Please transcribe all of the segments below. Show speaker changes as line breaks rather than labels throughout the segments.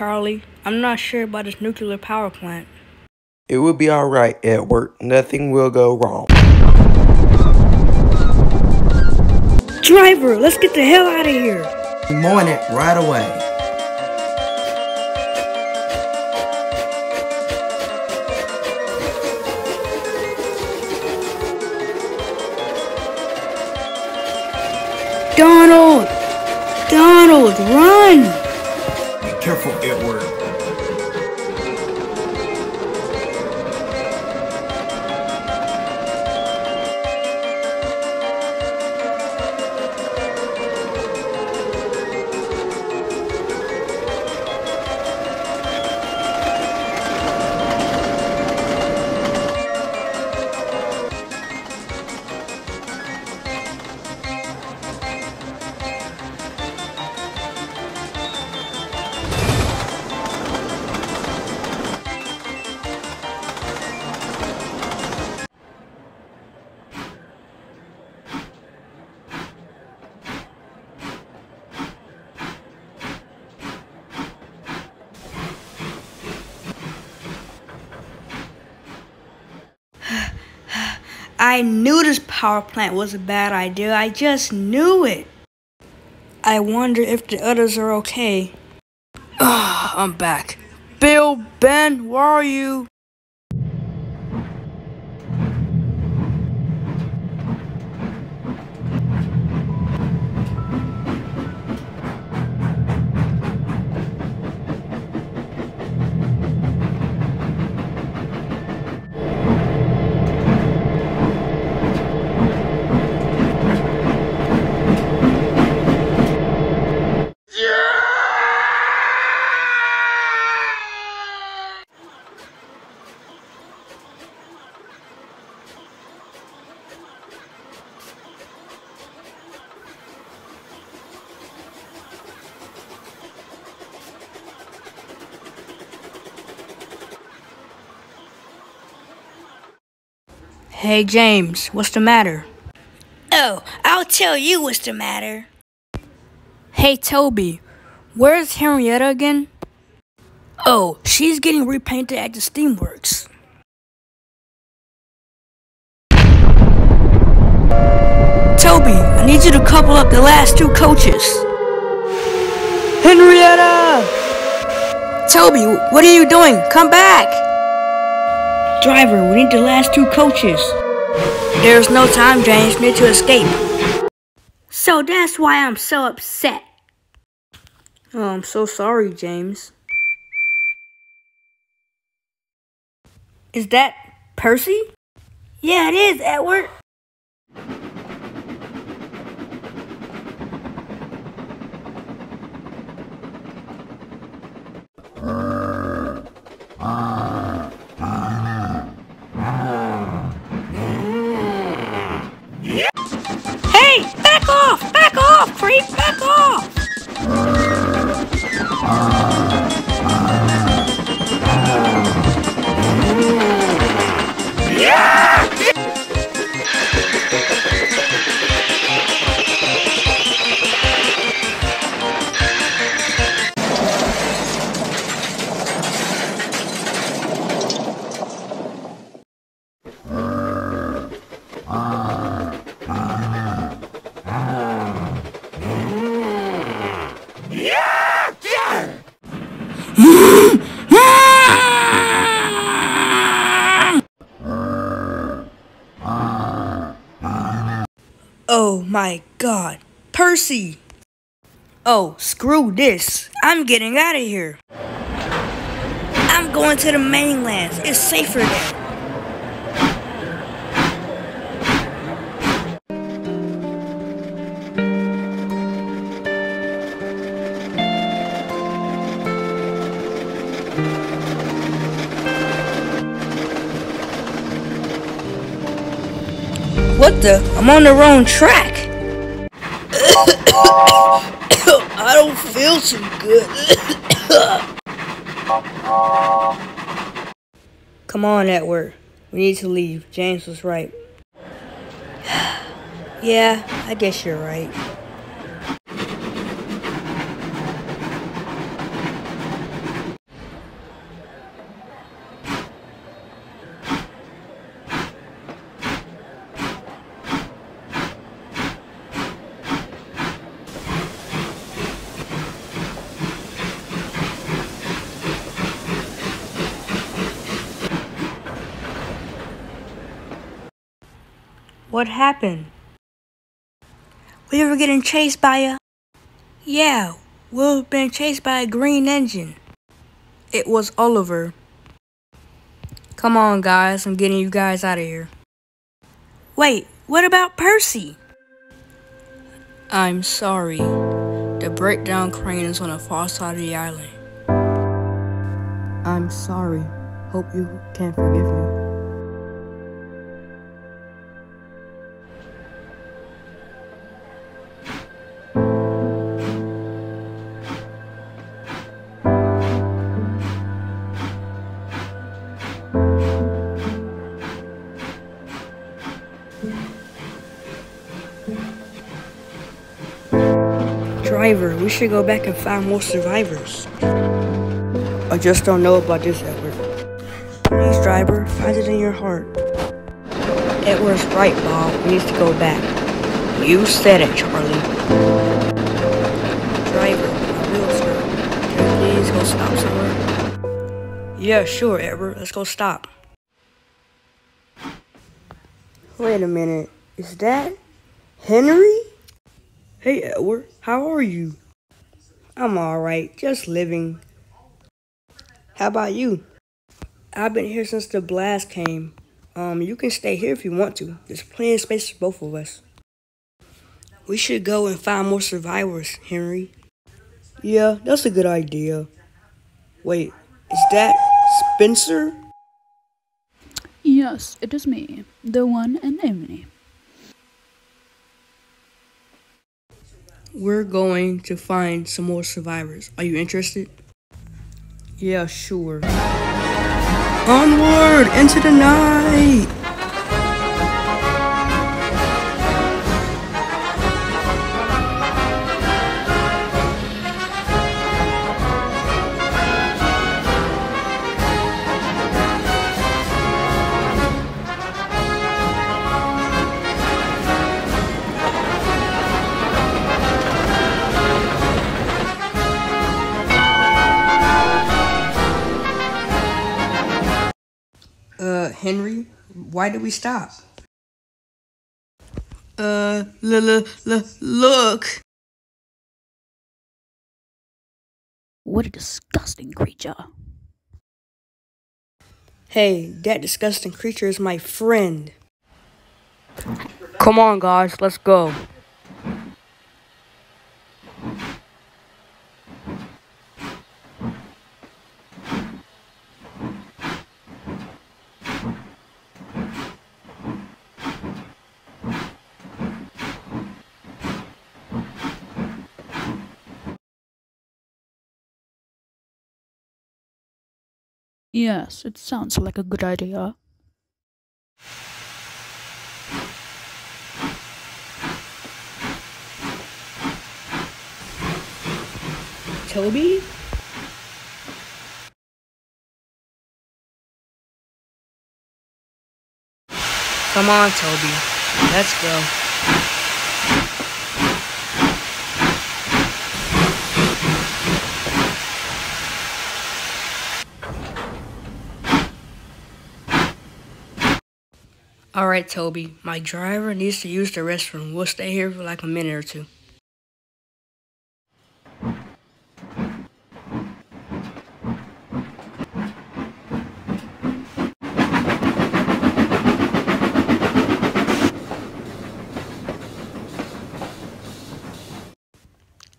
Charlie. I'm not sure about this nuclear power plant.
It will be alright, Edward. Nothing will go wrong.
Driver, let's get the hell out of here.
I'm it right away.
Donald! Donald, run!
Careful, Edward.
I knew this power plant was a bad idea. I just knew it. I wonder if the others are okay. Ugh, I'm back. Bill, Ben, where are you? Hey, James, what's the matter?
Oh, I'll tell you what's the matter.
Hey, Toby, where's Henrietta again? Oh, she's getting repainted at the Steamworks. Toby, I need you to couple up the last two coaches. Henrietta! Toby, what are you doing? Come back! Driver, we need the last two coaches. There's no time, James. We need to escape. So that's why I'm so upset. Oh, I'm so sorry, James. Is that Percy?
Yeah, it is, Edward.
God. Percy! Oh, screw this. I'm getting out of here. I'm going to the mainland. It's safer there. What the? I'm on the wrong track. Too good. Come on, Edward. We need to leave. James was right. yeah, I guess you're right. What happened? We were getting chased by a. Yeah, we were being chased by a green engine. It was Oliver. Come on, guys, I'm getting you guys out of here. Wait, what about Percy? I'm sorry. The breakdown crane is on the far side of the island. I'm sorry. Hope you can forgive me. We should go back and find more survivors. I just don't know about this, Edward. Please, driver, find it in your heart. Edward's right, Bob. We need to go back. You said it, Charlie. Driver, my wheels. Can we please go stop somewhere? Yeah, sure, Edward. Let's go stop. Wait a minute. Is that Henry? Hey, Edward. How are you? I'm alright. Just living. How about you? I've been here since the blast came. Um, you can stay here if you want to. There's plenty of space for both of us. We should go and find more survivors, Henry. Yeah, that's a good idea. Wait, is that Spencer?
Yes, it is me, the one and only.
We're going to find some more survivors. Are you interested? Yeah, sure. Onward into the night! Henry, why did we stop? Uh, l- l- l- look.
What a disgusting creature.
Hey, that disgusting creature is my friend. Come on, guys, let's go.
Yes, it sounds like a good idea.
Toby? Come on, Toby. Let's go. Alright, Toby. My driver needs to use the restroom. We'll stay here for like a minute or two.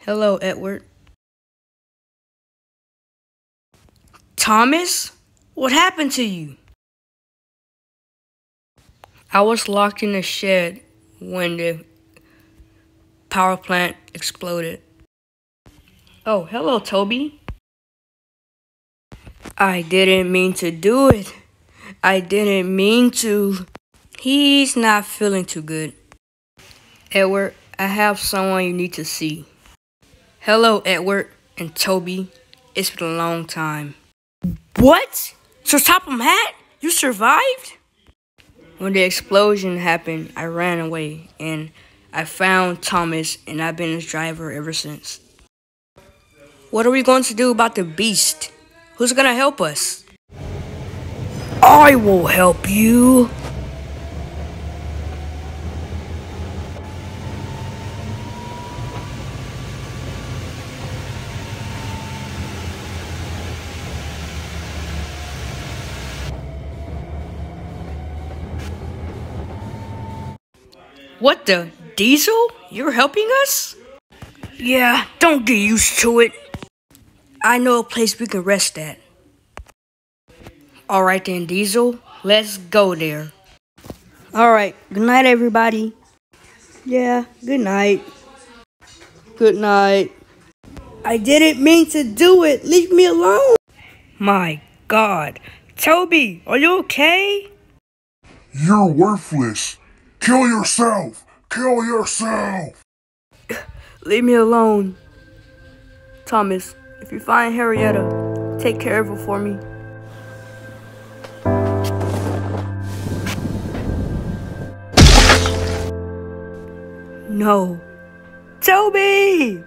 Hello, Edward. Thomas? What happened to you? I was locked in the shed when the power plant exploded. Oh, hello, Toby. I didn't mean to do it. I didn't mean to. He's not feeling too good. Edward, I have someone you need to see. Hello, Edward and Toby. It's been a long time. What? Sir Topham Hatt? You survived? When the explosion happened, I ran away and I found Thomas and I've been his driver ever since. What are we going to do about the beast? Who's gonna help us? I will help you. What the? Diesel? You're helping us? Yeah, don't get used to it. I know a place we can rest at. Alright then, Diesel. Let's go there. Alright, good night, everybody. Yeah, good night. Good night. I didn't mean to do it. Leave me alone. My God. Toby, are you okay?
You're worthless. Kill yourself. Kill yourself.
Leave me alone. Thomas, if you find Henrietta, take care of her for me. No. Toby!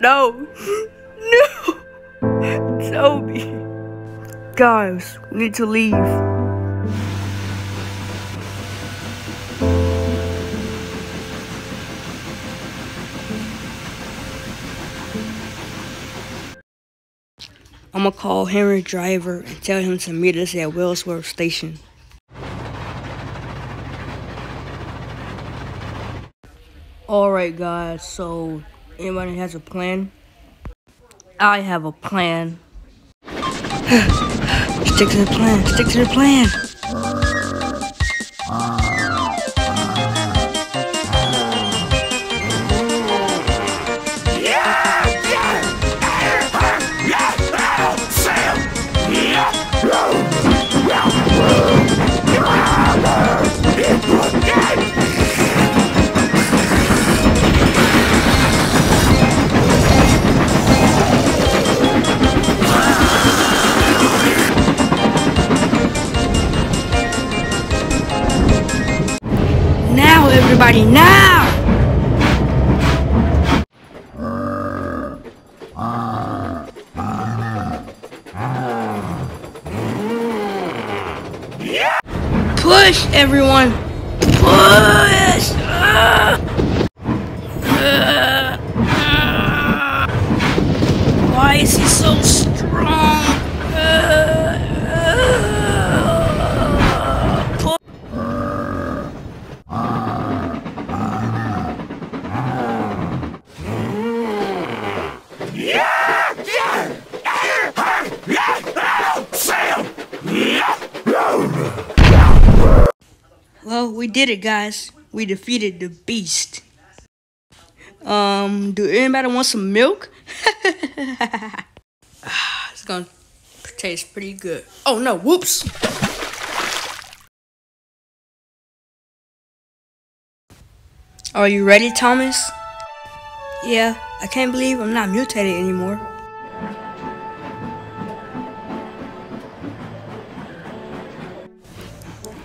No. No. Toby. Guys, we need to leave. I'm gonna call Henry Driver and tell him to meet us at Wellsworth Station. Alright guys, so anybody has a plan? I have a plan. stick to the plan, stick to the plan. Everybody, now! Did it, guys. We defeated the beast. Um, do anybody want some milk? Ah, it's gonna taste pretty good. Oh no, whoops! Are you ready, Thomas? Yeah, I can't believe I'm not mutated anymore.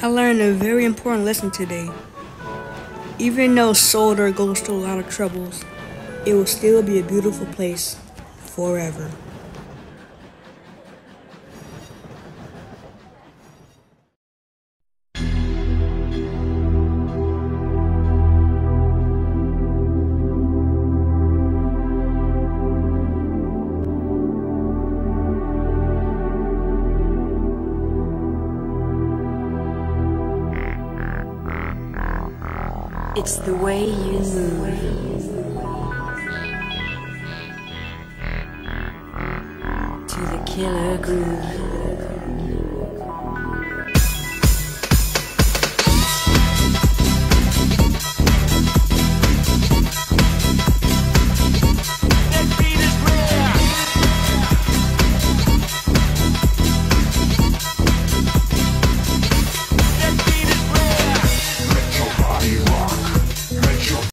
I learned a very important lesson today. Even though Sodor goes through a lot of troubles, it will still be a beautiful place forever.
It's the way you move. To the killer groove.